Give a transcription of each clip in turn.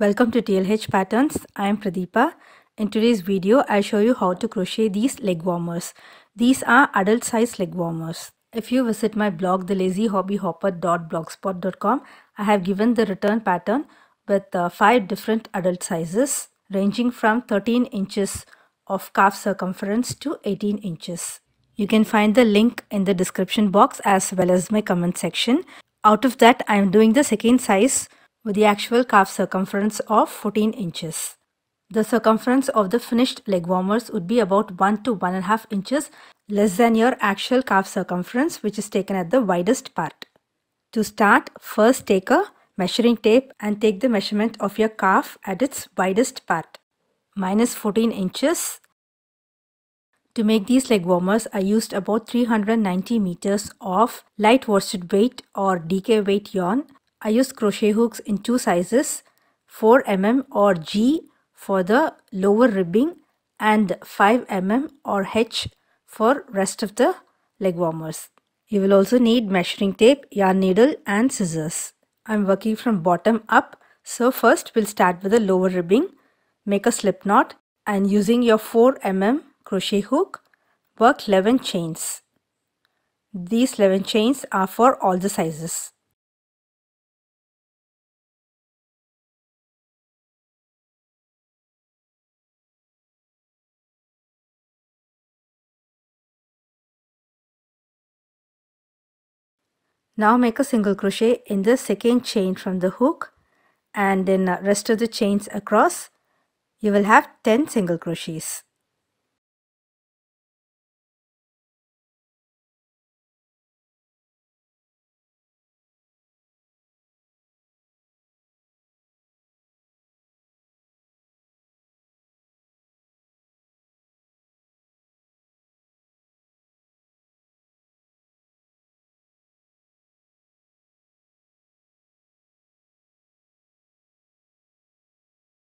Welcome to TLH Patterns. I am Pradeepa. In today's video, I'll show you how to crochet these leg warmers. These are adult size leg warmers. If you visit my blog, thelazyhobbyhopper.blogspot.com, I have given the return pattern with uh, five different adult sizes ranging from 13 inches of calf circumference to 18 inches. You can find the link in the description box as well as my comment section. Out of that, I am doing the second size with the actual calf circumference of 14 inches. The circumference of the finished leg warmers would be about 1 to 1.5 inches less than your actual calf circumference which is taken at the widest part. To start, first take a measuring tape and take the measurement of your calf at its widest part. Minus 14 inches. To make these leg warmers, I used about 390 meters of light worsted weight or DK weight yarn I use crochet hooks in two sizes 4 mm or G for the lower ribbing and 5 mm or H for rest of the leg warmers. You will also need measuring tape, yarn needle and scissors. I'm working from bottom up so first we'll start with the lower ribbing. Make a slip knot and using your 4 mm crochet hook work 11 chains. These 11 chains are for all the sizes. Now make a single crochet in the second chain from the hook and in rest of the chains across you will have 10 single crochets.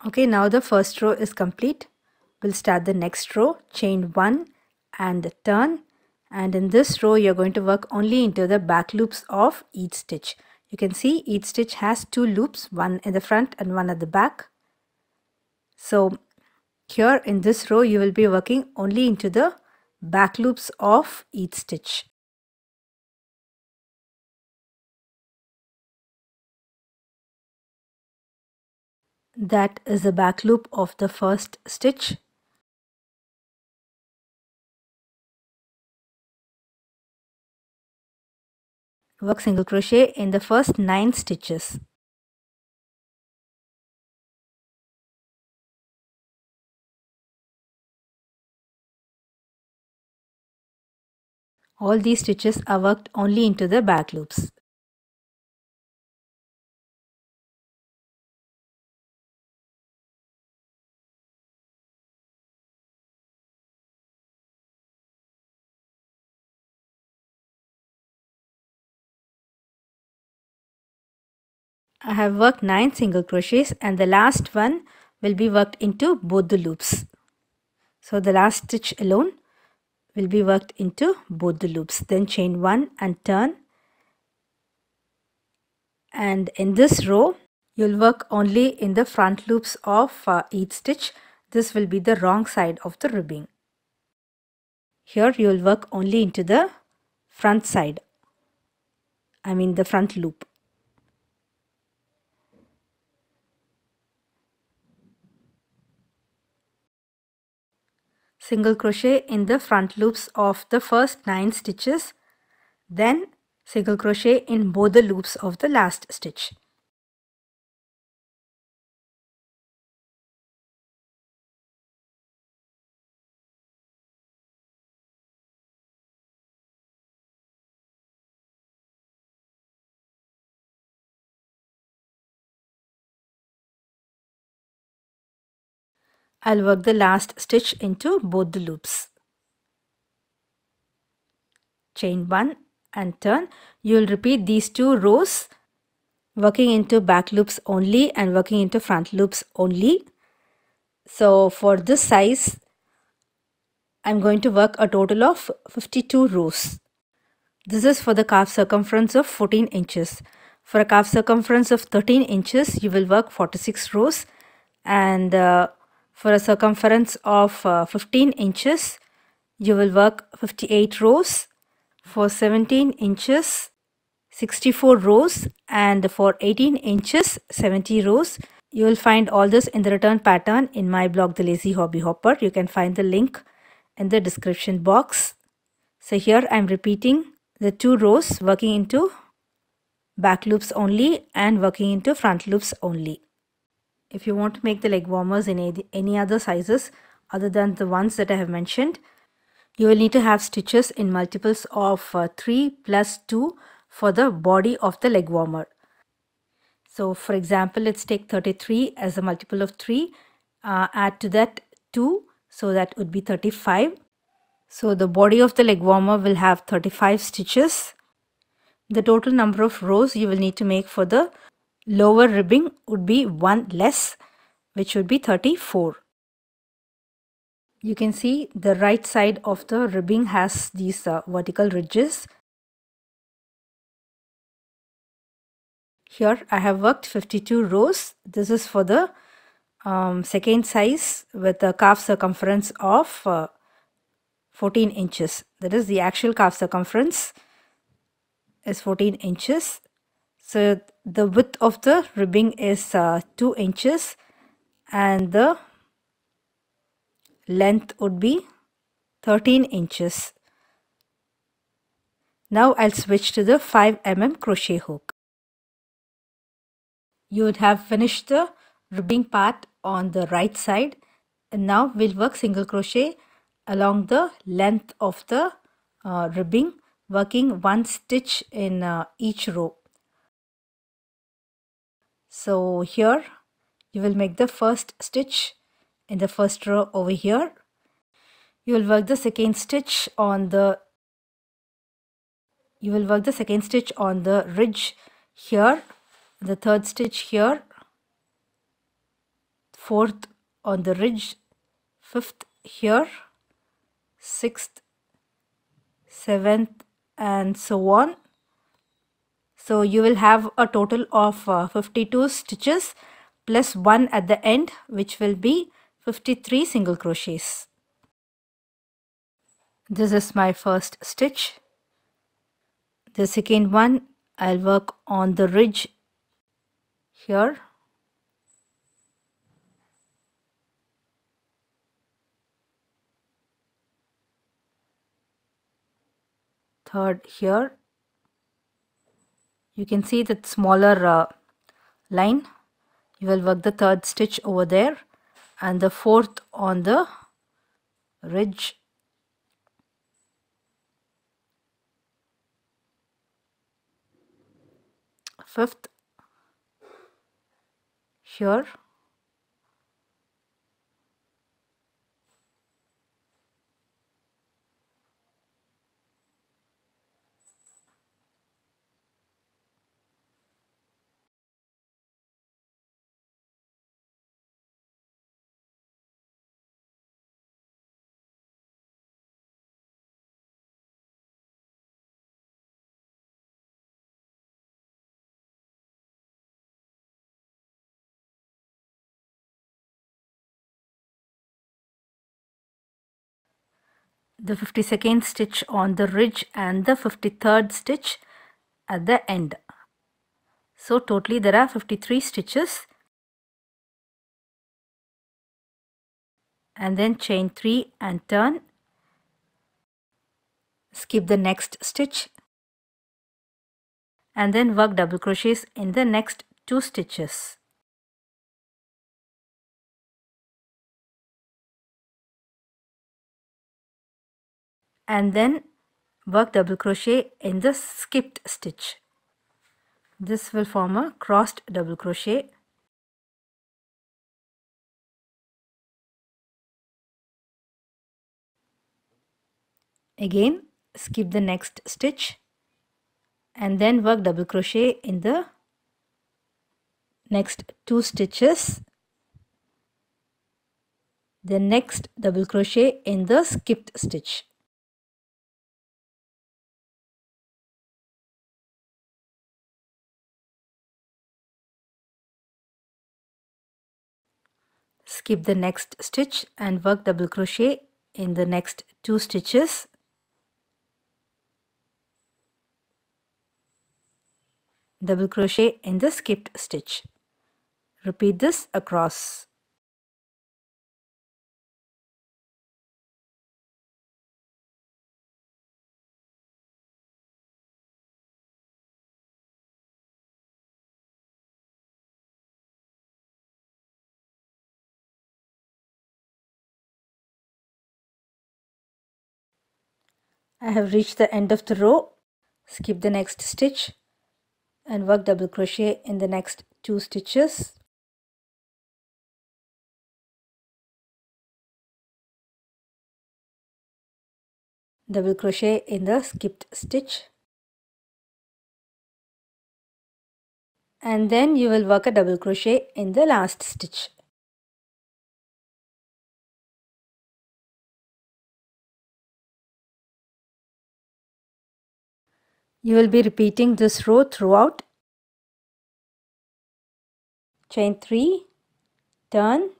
Okay, now the first row is complete. We'll start the next row, chain 1 and turn. And in this row, you're going to work only into the back loops of each stitch. You can see each stitch has two loops, one in the front and one at the back. So here in this row, you will be working only into the back loops of each stitch. That is the back loop of the first stitch. Work single crochet in the first 9 stitches. All these stitches are worked only into the back loops I have worked 9 single crochets and the last one will be worked into both the loops. So the last stitch alone will be worked into both the loops. Then chain 1 and turn. And in this row, you'll work only in the front loops of uh, each stitch. This will be the wrong side of the ribbing. Here you will work only into the front side. I mean the front loop. Single crochet in the front loops of the first 9 stitches then single crochet in both the loops of the last stitch. I'll work the last stitch into both the loops. Chain 1 and turn. You will repeat these two rows working into back loops only and working into front loops only. So for this size, I'm going to work a total of 52 rows. This is for the calf circumference of 14 inches. For a calf circumference of 13 inches, you will work 46 rows and uh, for a circumference of uh, 15 inches, you will work 58 rows. For 17 inches, 64 rows and for 18 inches, 70 rows. You will find all this in the return pattern in my blog, The Lazy Hobby Hopper. You can find the link in the description box. So here I am repeating the two rows working into back loops only and working into front loops only. If you want to make the leg warmers in any other sizes other than the ones that I have mentioned, you will need to have stitches in multiples of uh, 3 plus 2 for the body of the leg warmer. So for example, let's take 33 as a multiple of 3. Uh, add to that 2, so that would be 35. So the body of the leg warmer will have 35 stitches. The total number of rows you will need to make for the lower ribbing would be one less which would be 34. You can see the right side of the ribbing has these uh, vertical ridges. Here I have worked 52 rows. This is for the um, second size with a calf circumference of uh, 14 inches. That is the actual calf circumference is 14 inches so the width of the ribbing is uh, 2 inches and the length would be 13 inches. Now I'll switch to the 5 mm crochet hook. You would have finished the ribbing part on the right side and now we'll work single crochet along the length of the uh, ribbing working one stitch in uh, each row. So here you will make the first stitch in the first row over here. You will work the second stitch on the you will work the second stitch on the ridge here, the third stitch here, fourth on the ridge, fifth here, sixth, seventh and so on so you will have a total of uh, 52 stitches plus 1 at the end which will be 53 single crochets. This is my first stitch. The second one I'll work on the ridge here. Third here you can see that smaller uh, line. You will work the third stitch over there. And the fourth on the ridge. Fifth. Here the 52nd stitch on the ridge and the 53rd stitch at the end. So totally there are 53 stitches and then chain 3 and turn skip the next stitch and then work double crochets in the next two stitches. And then work double crochet in the skipped stitch. This will form a crossed double crochet. Again skip the next stitch and then work double crochet in the next two stitches the next double crochet in the skipped stitch skip the next stitch and work double crochet in the next two stitches. Double crochet in the skipped stitch. Repeat this across I have reached the end of the row. Skip the next stitch and work double crochet in the next two stitches. Double crochet in the skipped stitch. And then you will work a double crochet in the last stitch You will be repeating this row throughout. Chain 3, turn,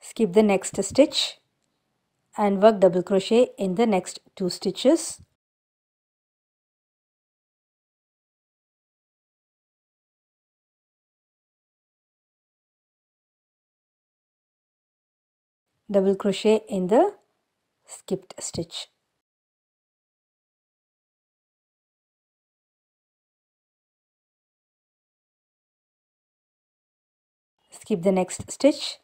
skip the next stitch and work double crochet in the next two stitches. Double crochet in the skipped stitch. Skip the next stitch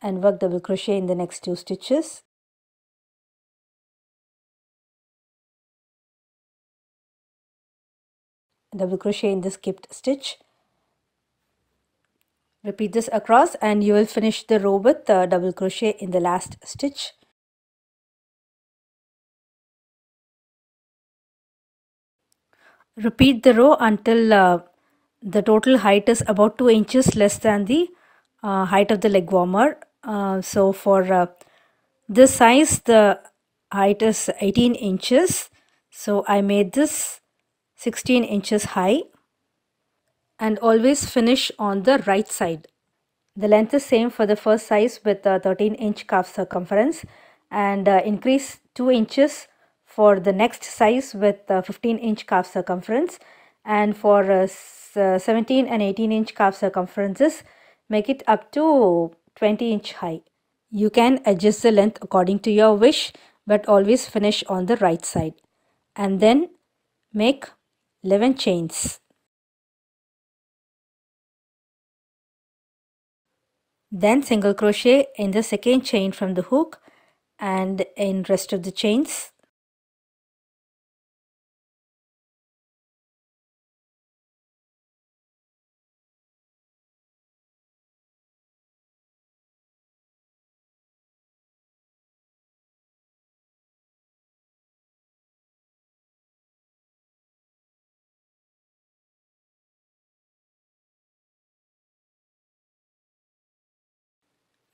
and work double crochet in the next two stitches. Double crochet in the skipped stitch repeat this across and you will finish the row with uh, double crochet in the last stitch. Repeat the row until uh, the total height is about 2 inches less than the uh, height of the leg warmer. Uh, so for uh, this size the height is 18 inches. So I made this 16 inches high and always finish on the right side. The length is same for the first size with a 13 inch calf circumference and uh, increase 2 inches for the next size with 15 inch calf circumference and for uh, uh, 17 and 18 inch calf circumferences make it up to 20 inch high. You can adjust the length according to your wish but always finish on the right side and then make 11 chains. Then single crochet in the second chain from the hook and in rest of the chains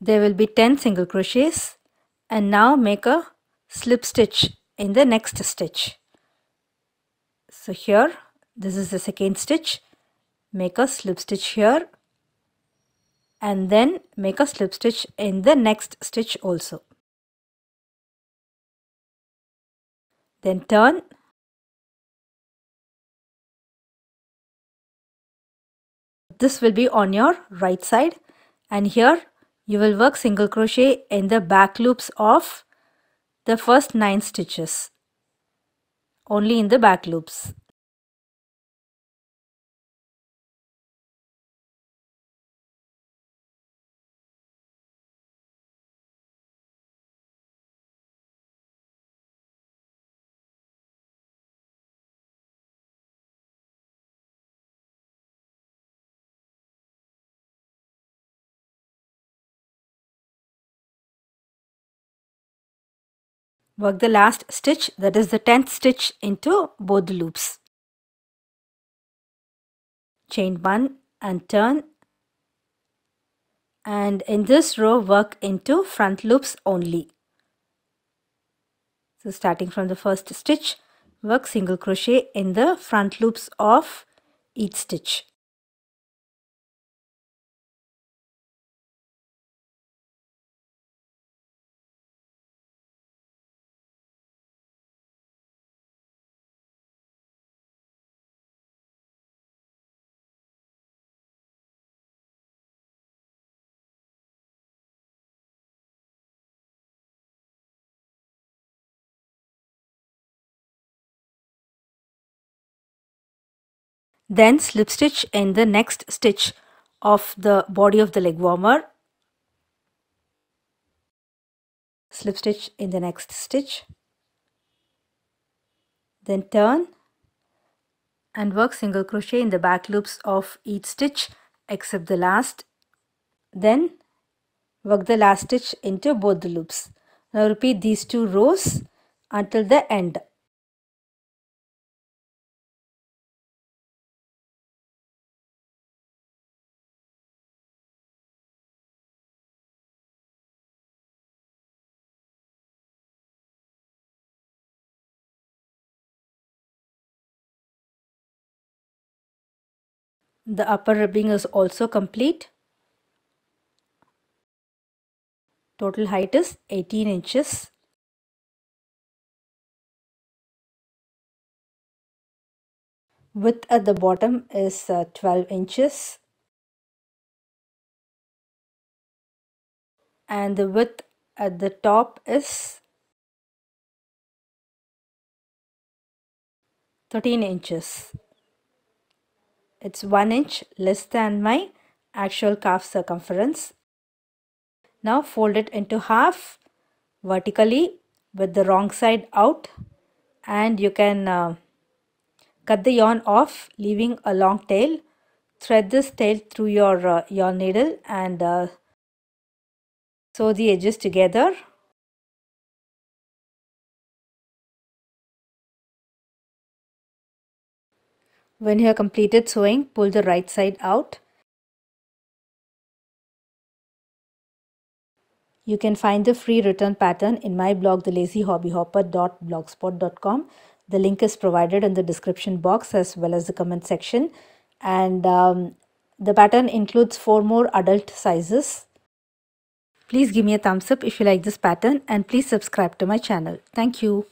there will be 10 single crochets. And now make a slip stitch in the next stitch. So here this is the second stitch. Make a slip stitch here. And then make a slip stitch in the next stitch also. Then turn. This will be on your right side. And here you will work single crochet in the back loops of the first 9 stitches. Only in the back loops work the last stitch that is the 10th stitch into both the loops. Chain 1 and turn. And in this row work into front loops only. So starting from the first stitch work single crochet in the front loops of each stitch. Then slip stitch in the next stitch of the body of the leg warmer. Slip stitch in the next stitch. Then turn and work single crochet in the back loops of each stitch except the last. Then work the last stitch into both the loops. Now repeat these two rows until the end. The upper ribbing is also complete. Total height is 18 inches. Width at the bottom is uh, 12 inches. And the width at the top is 13 inches. It's 1 inch less than my actual calf circumference. Now fold it into half vertically with the wrong side out and you can uh, cut the yarn off leaving a long tail. Thread this tail through your uh, yarn needle and uh, sew the edges together When you have completed sewing, pull the right side out. You can find the free return pattern in my blog thelazyhobbyhopper.blogspot.com. The link is provided in the description box as well as the comment section. And um, the pattern includes four more adult sizes. Please give me a thumbs up if you like this pattern and please subscribe to my channel. Thank you.